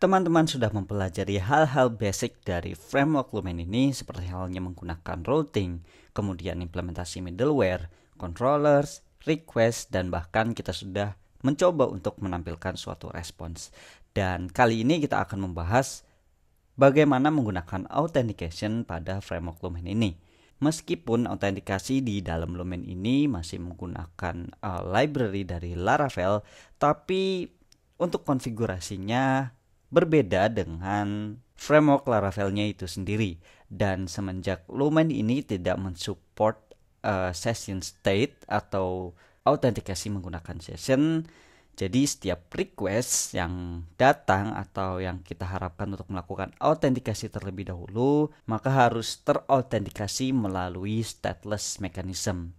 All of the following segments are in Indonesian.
Teman-teman sudah mempelajari hal-hal basic dari framework Lumen ini seperti halnya menggunakan routing, kemudian implementasi middleware, controllers, request, dan bahkan kita sudah mencoba untuk menampilkan suatu respons. Dan kali ini kita akan membahas bagaimana menggunakan authentication pada framework Lumen ini. Meskipun autentikasi di dalam Lumen ini masih menggunakan uh, library dari Laravel, tapi untuk konfigurasinya berbeda dengan framework Laravelnya itu sendiri. Dan semenjak Lumen ini tidak mensupport uh, session state atau autentikasi menggunakan session, jadi setiap request yang datang atau yang kita harapkan untuk melakukan autentikasi terlebih dahulu, maka harus terautentikasi melalui stateless mechanism.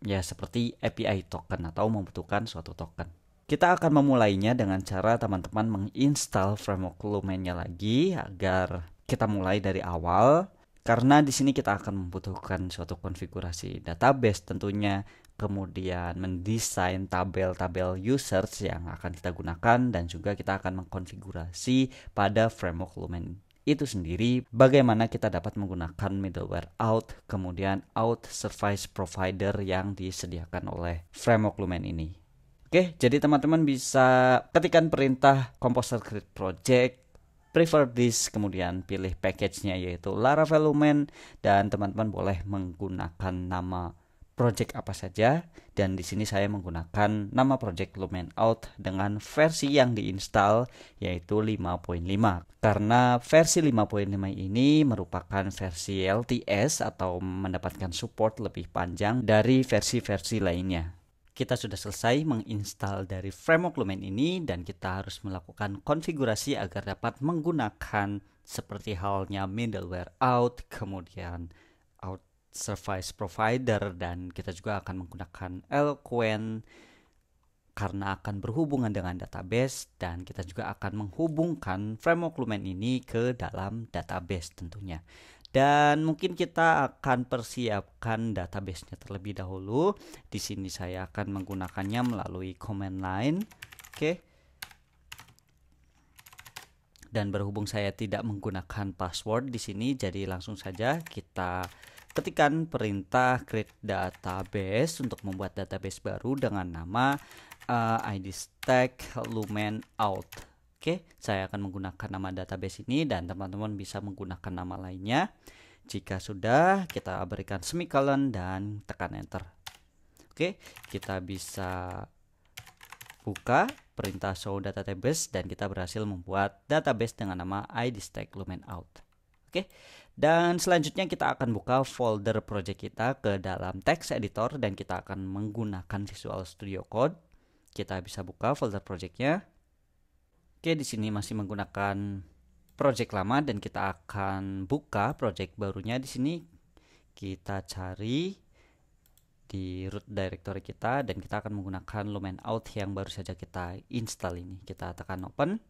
Ya seperti API token atau membutuhkan suatu token. Kita akan memulainya dengan cara teman-teman menginstal framework Lumennya lagi agar kita mulai dari awal. Karena di sini kita akan membutuhkan suatu konfigurasi database tentunya kemudian mendesain tabel-tabel users yang akan kita gunakan dan juga kita akan mengkonfigurasi pada framework Lumen itu sendiri. Bagaimana kita dapat menggunakan middleware out kemudian out service provider yang disediakan oleh framework Lumen ini Oke, jadi teman-teman bisa ketikkan perintah Composer Create Project, prefer this, kemudian pilih package-nya yaitu Laravel Lumen dan teman-teman boleh menggunakan nama project apa saja. Dan di sini saya menggunakan nama project Lumen Out dengan versi yang diinstal yaitu 5.5 karena versi 5.5 ini merupakan versi LTS atau mendapatkan support lebih panjang dari versi-versi lainnya kita sudah selesai menginstal dari framework Lumen ini dan kita harus melakukan konfigurasi agar dapat menggunakan seperti halnya middleware out, kemudian out service provider dan kita juga akan menggunakan Eloquent karena akan berhubungan dengan database dan kita juga akan menghubungkan framework Lumen ini ke dalam database tentunya dan mungkin kita akan persiapkan databasenya terlebih dahulu. Di sini saya akan menggunakannya melalui command line. Oke. Dan berhubung saya tidak menggunakan password di sini, jadi langsung saja kita ketikkan perintah create database untuk membuat database baru dengan nama uh, id stack lumen out. Oke, saya akan menggunakan nama database ini dan teman-teman bisa menggunakan nama lainnya. Jika sudah, kita berikan semicolon dan tekan enter. Oke, kita bisa buka perintah show database dan kita berhasil membuat database dengan nama id stack lumen out. Oke. Dan selanjutnya kita akan buka folder project kita ke dalam text editor dan kita akan menggunakan Visual Studio Code. Kita bisa buka folder projectnya. Oke, di sini masih menggunakan project lama dan kita akan buka project barunya di sini. Kita cari di root directory kita dan kita akan menggunakan lumen out yang baru saja kita install ini. Kita tekan open.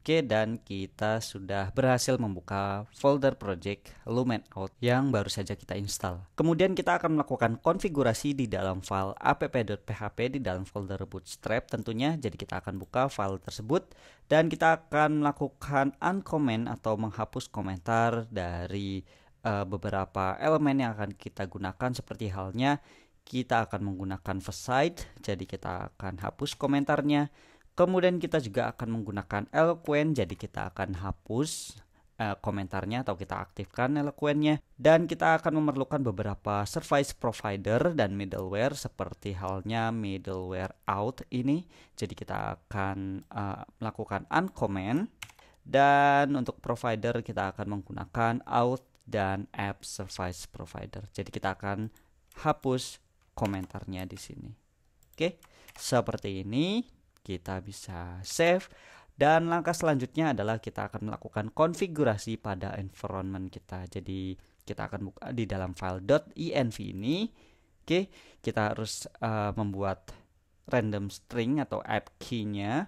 Oke, dan kita sudah berhasil membuka folder project Lumen Out yang baru saja kita install. Kemudian kita akan melakukan konfigurasi di dalam file app.php di dalam folder bootstrap tentunya. Jadi kita akan buka file tersebut dan kita akan melakukan uncomment atau menghapus komentar dari uh, beberapa elemen yang akan kita gunakan seperti halnya kita akan menggunakan site, jadi kita akan hapus komentarnya Kemudian kita juga akan menggunakan Eloquent, jadi kita akan hapus uh, komentarnya atau kita aktifkan Eloquentnya dan kita akan memerlukan beberapa service provider dan middleware seperti halnya middleware out ini. Jadi kita akan uh, melakukan uncomment dan untuk provider kita akan menggunakan out dan app service provider. Jadi kita akan hapus komentarnya di sini. Oke, seperti ini kita bisa save. Dan langkah selanjutnya adalah kita akan melakukan konfigurasi pada environment kita. Jadi kita akan buka di dalam file .env ini oke kita harus uh, membuat random string atau app key-nya.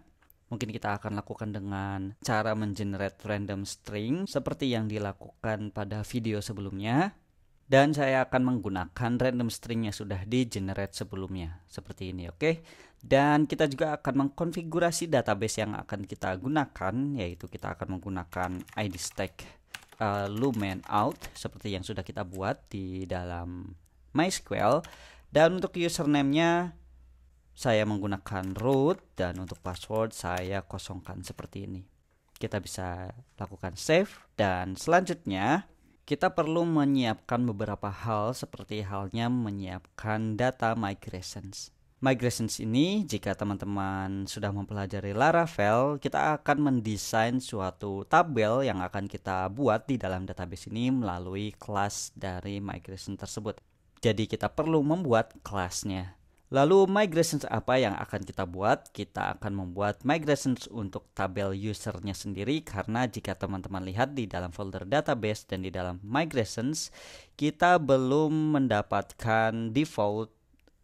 Mungkin kita akan lakukan dengan cara mengenerate random string seperti yang dilakukan pada video sebelumnya dan saya akan menggunakan random string yang sudah di generate sebelumnya. Seperti ini oke? Dan kita juga akan mengkonfigurasi database yang akan kita gunakan yaitu kita akan menggunakan ID stack uh, lumen out seperti yang sudah kita buat di dalam MySQL. Dan untuk username-nya saya menggunakan root dan untuk password saya kosongkan seperti ini. Kita bisa lakukan save dan selanjutnya kita perlu menyiapkan beberapa hal seperti halnya menyiapkan data migrations. Migrations ini, jika teman-teman sudah mempelajari Laravel, kita akan mendesain suatu tabel yang akan kita buat di dalam database ini melalui kelas dari migration tersebut. Jadi kita perlu membuat kelasnya. Lalu migrations apa yang akan kita buat? Kita akan membuat migrations untuk tabel usernya sendiri karena jika teman-teman lihat di dalam folder database dan di dalam migrations, kita belum mendapatkan default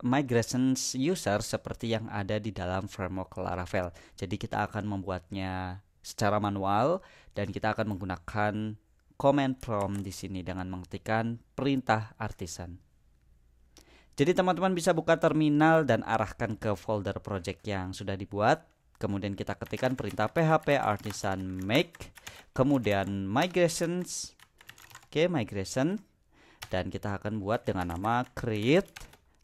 migrations user seperti yang ada di dalam framework Laravel. Jadi kita akan membuatnya secara manual dan kita akan menggunakan command prompt di sini dengan mengetikkan perintah artisan. Jadi teman-teman bisa buka terminal dan arahkan ke folder project yang sudah dibuat. Kemudian kita ketikkan perintah php artisan make, kemudian migrations, oke okay, migration, dan kita akan buat dengan nama create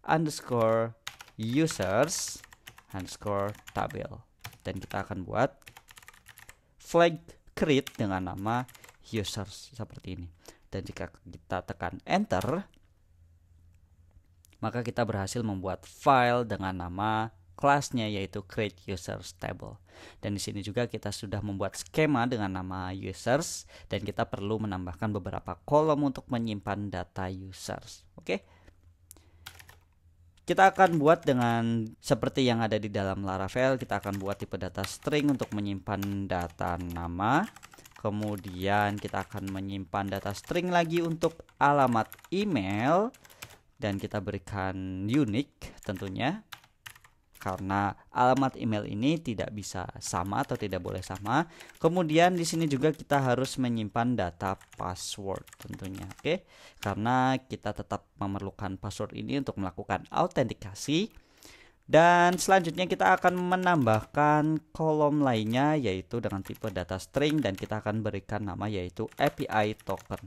underscore users underscore tabel. Dan kita akan buat flag create dengan nama users seperti ini. Dan jika kita tekan enter maka kita berhasil membuat file dengan nama kelasnya yaitu create users table dan di sini juga kita sudah membuat skema dengan nama users dan kita perlu menambahkan beberapa kolom untuk menyimpan data users oke? Kita akan buat dengan seperti yang ada di dalam Laravel, kita akan buat tipe data string untuk menyimpan data nama. Kemudian kita akan menyimpan data string lagi untuk alamat email dan kita berikan unique tentunya karena alamat email ini tidak bisa sama atau tidak boleh sama. Kemudian di sini juga kita harus menyimpan data password tentunya, oke? Karena kita tetap memerlukan password ini untuk melakukan autentikasi. Dan selanjutnya kita akan menambahkan kolom lainnya yaitu dengan tipe data string dan kita akan berikan nama yaitu API token.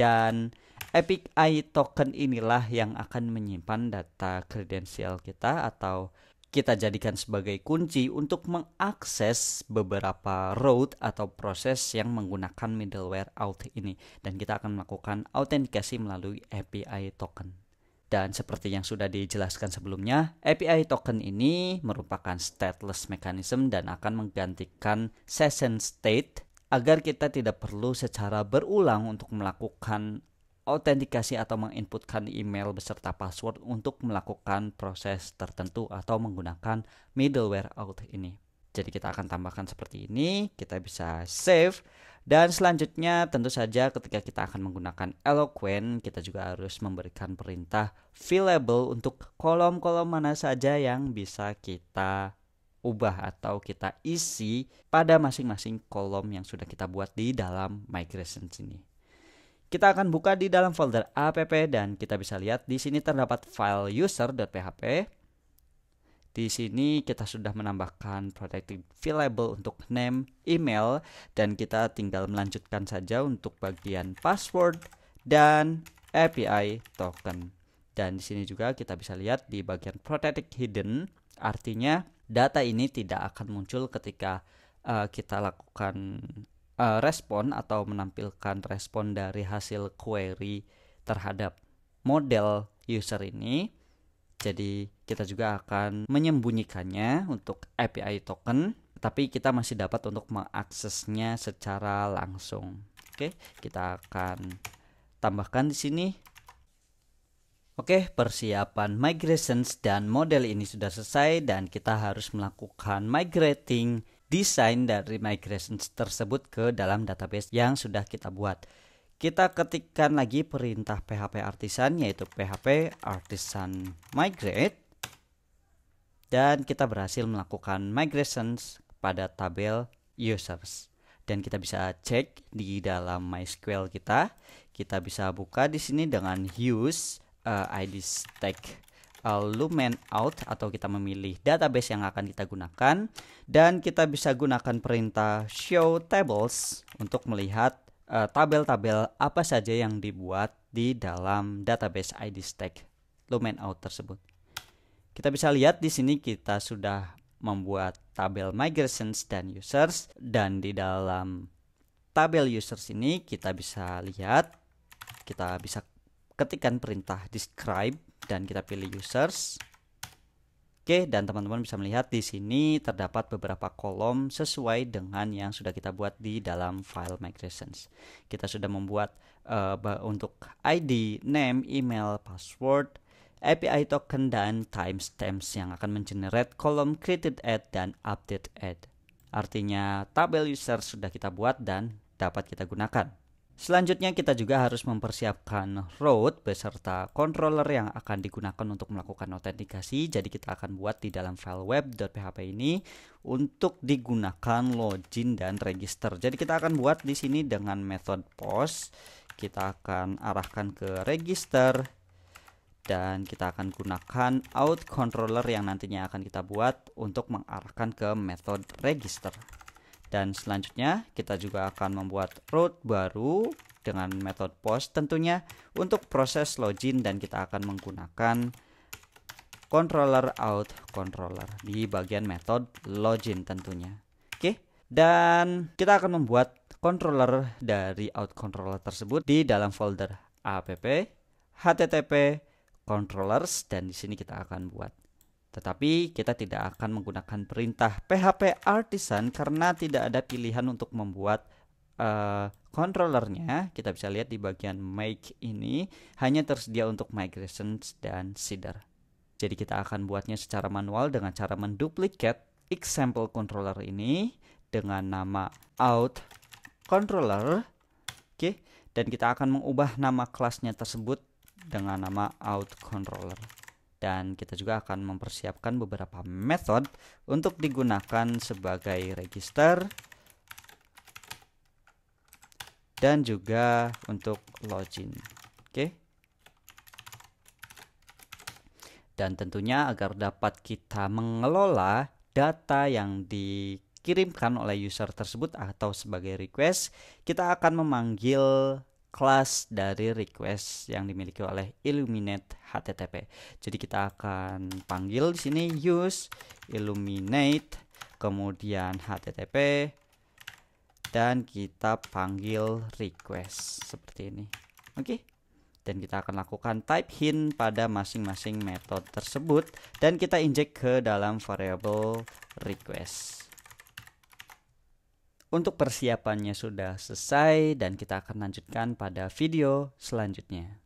Dan API token inilah yang akan menyimpan data kredensial kita atau kita jadikan sebagai kunci untuk mengakses beberapa route atau proses yang menggunakan middleware auth ini dan kita akan melakukan autentikasi melalui API token. Dan seperti yang sudah dijelaskan sebelumnya, API token ini merupakan stateless mechanism dan akan menggantikan session state agar kita tidak perlu secara berulang untuk melakukan autentikasi atau menginputkan email beserta password untuk melakukan proses tertentu atau menggunakan middleware auth ini. Jadi kita akan tambahkan seperti ini, kita bisa save dan selanjutnya tentu saja ketika kita akan menggunakan Eloquent kita juga harus memberikan perintah fillable untuk kolom-kolom mana saja yang bisa kita ubah atau kita isi pada masing-masing kolom yang sudah kita buat di dalam migration ini. Kita akan buka di dalam folder app dan kita bisa lihat di sini terdapat file user.php. Di sini kita sudah menambahkan protected label untuk name, email dan kita tinggal melanjutkan saja untuk bagian password dan API token. Dan di sini juga kita bisa lihat di bagian protected hidden artinya data ini tidak akan muncul ketika uh, kita lakukan uh, respon atau menampilkan respon dari hasil query terhadap model user ini. Jadi kita juga akan menyembunyikannya untuk API token, tapi kita masih dapat untuk mengaksesnya secara langsung. Oke, kita akan tambahkan di sini Oke, persiapan migrations dan model ini sudah selesai dan kita harus melakukan migrating desain dari migrations tersebut ke dalam database yang sudah kita buat. Kita ketikkan lagi perintah PHP artisan yaitu PHP artisan migrate dan kita berhasil melakukan migrations pada tabel users dan kita bisa cek di dalam MySQL kita. Kita bisa buka di sini dengan use uh, ID stack lumen out atau kita memilih database yang akan kita gunakan. Dan kita bisa gunakan perintah show tables untuk melihat uh, tabel-tabel uh, apa saja yang dibuat di dalam database ID stack lumen out tersebut. Kita bisa lihat di sini kita sudah membuat tabel migrations dan users. Dan di dalam tabel users ini kita bisa lihat kita bisa ketikkan perintah describe dan kita pilih users. Oke, dan teman-teman bisa melihat di sini terdapat beberapa kolom sesuai dengan yang sudah kita buat di dalam file migrations. Kita sudah membuat uh, untuk ID, name, email, password, API token dan timestamps yang akan mengenerate kolom created add dan update add. Artinya tabel user sudah kita buat dan dapat kita gunakan. Selanjutnya kita juga harus mempersiapkan root beserta controller yang akan digunakan untuk melakukan autentikasi. Jadi kita akan buat di dalam file web.php ini untuk digunakan login dan register. Jadi kita akan buat di sini dengan method post. Kita akan arahkan ke register dan kita akan gunakan out controller yang nantinya akan kita buat untuk mengarahkan ke method register. Dan selanjutnya kita juga akan membuat root baru dengan metode post tentunya untuk proses login dan kita akan menggunakan controller out controller di bagian metode login tentunya. Oke. Dan kita akan membuat controller dari out controller tersebut di dalam folder app http controllers dan di sini kita akan buat tetapi kita tidak akan menggunakan perintah PHP artisan karena tidak ada pilihan untuk membuat uh. Kita bisa lihat di bagian make ini hanya tersedia untuk migrations dan seeder. Jadi kita akan buatnya secara manual dengan cara menduplikat example controller ini dengan nama out controller. Oke, dan kita akan mengubah nama kelasnya tersebut dengan nama out controller dan kita juga akan mempersiapkan beberapa metode untuk digunakan sebagai register dan juga untuk login. Oke. Dan tentunya agar dapat kita mengelola data yang dikirimkan oleh user tersebut atau sebagai request, kita akan memanggil kelas dari request yang dimiliki oleh Illuminate HTTP. Jadi kita akan panggil di sini use Illuminate kemudian HTTP dan kita panggil request seperti ini. Oke. Okay? Dan kita akan lakukan type hint pada masing-masing metode tersebut dan kita injek ke dalam variable request. Untuk persiapannya sudah selesai dan kita akan lanjutkan pada video selanjutnya.